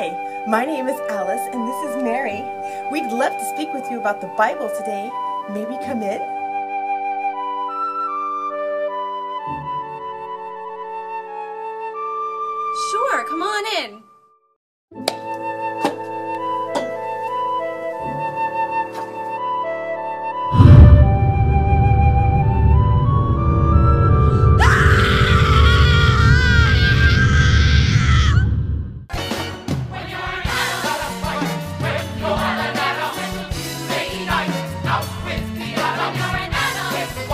Hi, my name is Alice and this is Mary. We'd love to speak with you about the Bible today. May we come in? Sure, come on in.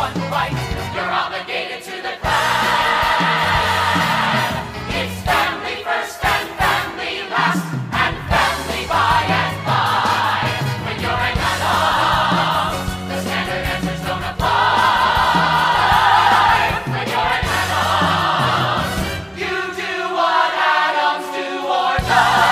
one right, you're obligated to the clan. It's family first and family last, and family by and by. When you're an Addams, the standard answers don't apply. When you're an Addams, you do what Addamses do or die.